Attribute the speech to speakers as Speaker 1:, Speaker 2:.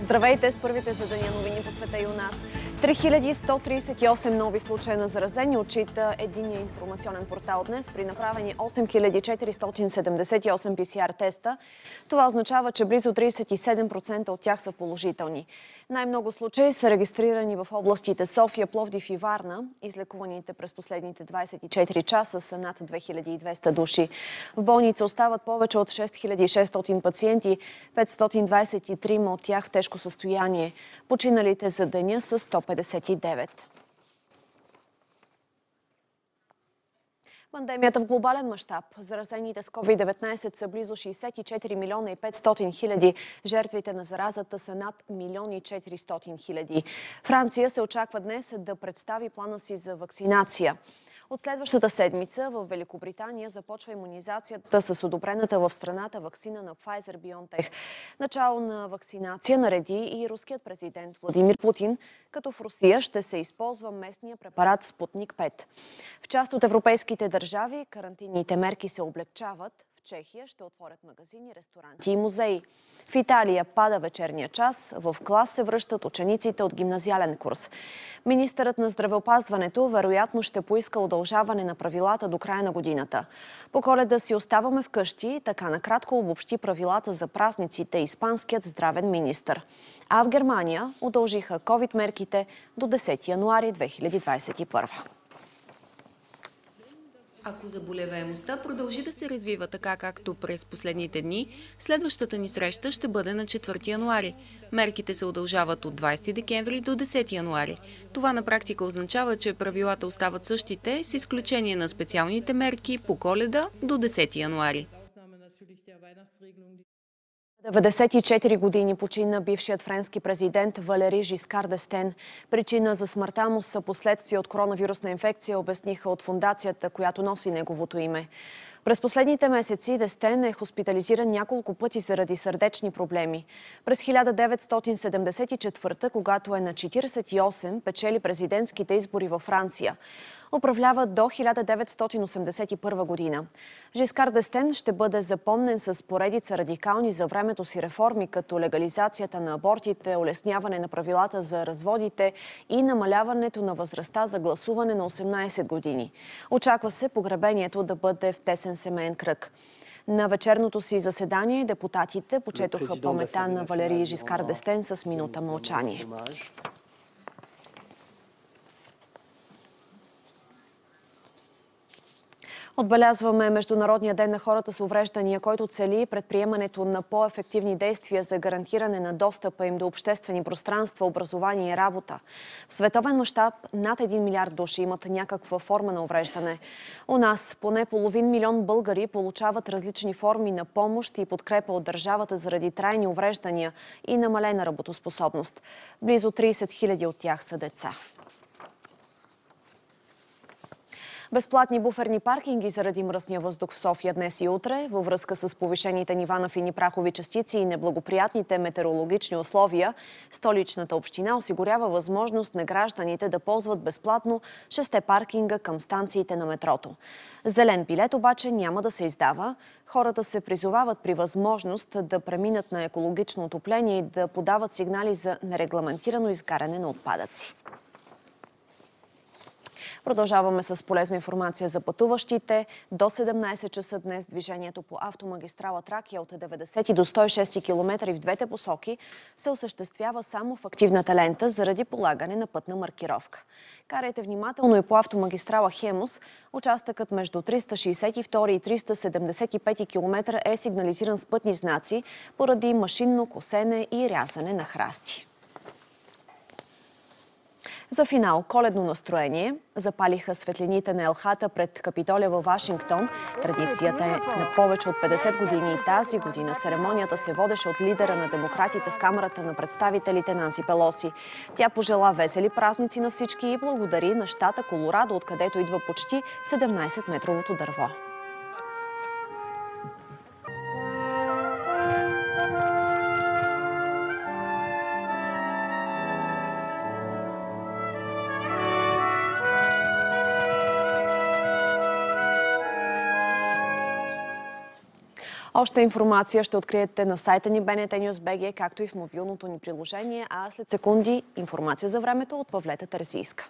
Speaker 1: Здравейте с първите за деня новини по света и у нас. 3138 нови случая на заразени отчита единия информационен портал днес при направени 8478 ПСР теста. Това означава, че близо 37% от тях са положителни. Най-много случаи са регистрирани в областите София, Пловдив и Варна. Излекуваните през последните 24 часа са над 2200 души. В болница остават повече от 6600 пациенти, 523 от тях в тежко състояние. Починалите за деня са 159. Пандемията в глобален мащаб. Заразените с COVID-19 са близо 64 милиона и 500 хиляди. Жертвите на заразата са над милион и 400 хиляди. Франция се очаква днес да представи плана си за вакцинация. От следващата седмица в Великобритания започва иммунизацията с одобрената в страната вакцина на Pfizer-BioNTech. Начало на вакцинация нареди и руският президент Владимир Путин, като в Русия ще се използва местния препарат Спутник 5. В част от европейските държави карантинните мерки се облегчават. Чехия ще отворят магазини, ресторанти и музеи. В Италия пада вечерния час. В клас се връщат учениците от гимназиален курс. Министърът на здравеопазването вероятно ще поиска удължаване на правилата до края на годината. По коледа си оставаме вкъщи, така накратко обобщи правилата за празниците испанският здравен министр. А в Германия удължиха COVID-мерките до 10 януари 2021.
Speaker 2: Ако заболеваемостта продължи да се развива така, както през последните дни, следващата ни среща ще бъде на 4 януари. Мерките се удължават от 20 декември до 10 януари. Това на практика означава, че правилата остават същите, с изключение на специалните мерки по коледа до 10 януари.
Speaker 1: 94 години почина бившият френски президент Валери Жискар Дестен. Причина за смъртта му са последствия от коронавирусна инфекция, обясниха от фундацията, която носи неговото име. През последните месеци Дестен е хоспитализиран няколко пъти заради сърдечни проблеми. През 1974, когато е на 48, печели президентските избори във Франция управлява до 1981 година. Жискар Дестен ще бъде запомнен с поредица радикални за времето си реформи, като легализацията на абортите, улесняване на правилата за разводите и намаляването на възрастта за гласуване на 18 години. Очаква се погребението да бъде в тесен семейен кръг. На вечерното си заседание депутатите почетоха памета на Валерий Жискар Дестен с минута мълчание. Отбелязваме Международния ден на хората с увреждания, който цели предприемането на по-ефективни действия за гарантиране на достъпа им до обществени пространства, образование и работа. В световен мащаб над 1 милиард души имат някаква форма на увреждане. У нас поне половин милион българи получават различни форми на помощ и подкрепа от държавата заради трайни увреждания и намалена работоспособност. Близо 30 хиляди от тях са деца. Безплатни буферни паркинги заради мръсния въздух в София днес и утре, във връзка с повишените нива на фини прахови частици и неблагоприятните метеорологични условия, столичната община осигурява възможност на гражданите да ползват безплатно шесте паркинга към станциите на метрото. Зелен билет обаче няма да се издава. Хората се призовават при възможност да преминат на екологично отопление и да подават сигнали за нерегламентирано изгаряне на отпадъци. Продължаваме с полезна информация за пътуващите. До 17 часа днес движението по автомагистрала Тракия от 90 до 106 км в двете посоки се осъществява само в активната лента заради полагане на пътна маркировка. Карайте внимателно и по автомагистрала Хемус. Участъкът между 362 и 375 км е сигнализиран с пътни знаци поради машинно косене и рязане на храсти. За финал коледно настроение запалиха светлините на Елхата пред Капитолия във Вашингтон. Традицията е на повече от 50 години и тази година церемонията се водеше от лидера на демократите в Камерата на представителите Нанси Пелоси. Тя пожела весели празници на всички и благодари на щата Колорадо, откъдето идва почти 17-метровото дърво. Още информация ще откриете на сайта ни BNT News BG, както и в мобилното ни приложение, а след секунди информация за времето от Павлета Терзийска.